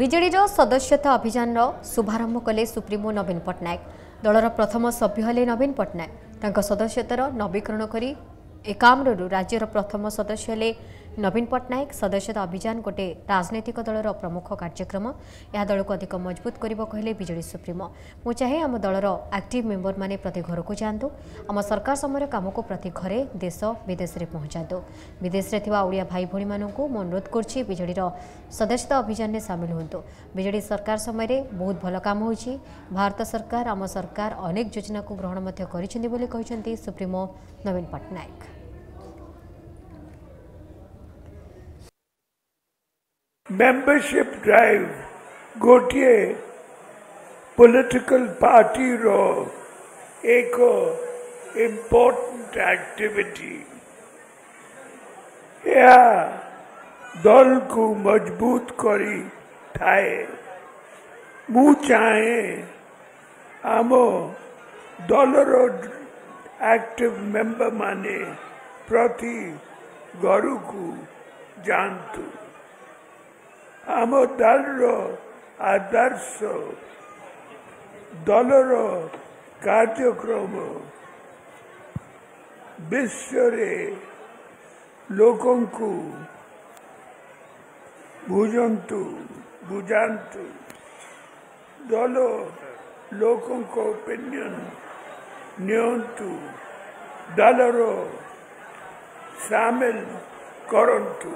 ବିଜେଡ଼ିର ସଦସ୍ୟତା ଅଭିଯାନର ଶୁଭାରମ୍ଭ କଲେ ସୁପ୍ରିମୋ ନବୀନ ପଟ୍ଟନାୟକ ଦଳର ପ୍ରଥମ ସଭ୍ୟ ହେଲେ ନବୀନ ପଟ୍ଟନାୟକ ତାଙ୍କ ସଦସ୍ୟତାର ନବୀକରଣ କରି ଏକାମ୍ରରୁ ରାଜ୍ୟର ପ୍ରଥମ ସଦସ୍ୟ ହେଲେ नवीन पट्टनायक सदस्यता अभियान गोटे राजनैतिक दल र प्रमुख दल को अधिक मजबूत मजबुत गरे विजेडि सुप्रिमो म चाहे आम दल र आट्ट मेम्बर म प्रति को जाँदा आम सरकार समय को प्रति घरे देश विदेश विदेश पहुँचा विदेशे भाइभी म अनुरोध गर्छु विजेडि सदस्यता अभियानले साम हुतु विजेडि सरकार समय बहुत भन्नु काम हुन्छ भारत सरकार आम सरकार अनेक योजना को ग्रहण supremo Naveen Patnaik membership drive गोटे पॉलिटिकल पार्टी रो एक इम्पोर्टेंट एक्टिविटी या दल को मजबूत करी थाए मु चाहे आम दल एक्टिव मेंबर माने प्रति घर को जानतु ଆମଦାନର ଆଦର୍ଶ ଦଳର କାର୍ଯ୍ୟକ୍ରମ ବିଶ୍ୱରେ ଲୋକଙ୍କୁ ବୁଝନ୍ତୁ ବୁଝାନ୍ତୁ ଦଳ ଲୋକଙ୍କ ଓପିନିଅନ୍ ନିଅନ୍ତୁ ଦଳର ସାମିଲ କରନ୍ତୁ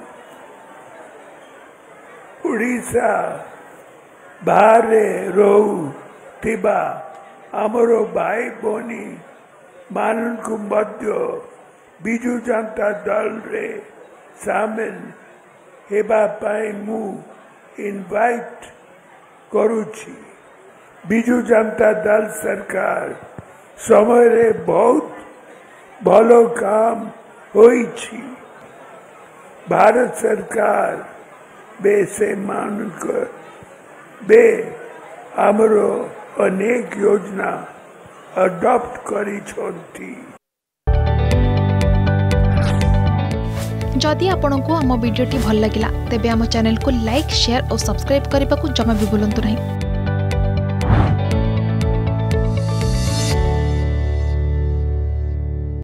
ଓଡ଼ିଶା ବାହାରେ ରହୁଥିବା ଆମର ଭାଇ ଭଉଣୀ ମାନଙ୍କୁ ମଧ୍ୟ ବିଜୁ ଜନତା ଦଳରେ ସାମିଲ ହେବା ପାଇଁ ମୁଁ ଇନଭାଇଟ୍ କରୁଛି ବିଜୁ ଜନତା ଦଳ ସରକାର ସମୟରେ ବହୁତ ଭଲ କାମ ହୋଇଛି भारत सरकार બેસેમાન બે આમરો અનેક યોજના અડોપ્ટ કરી છંતી जदि आपण को आम भिडी भल लगा तेब आम को लाइक शेयर और सब्सक्राइब करने को जमा भी बुलां नहीं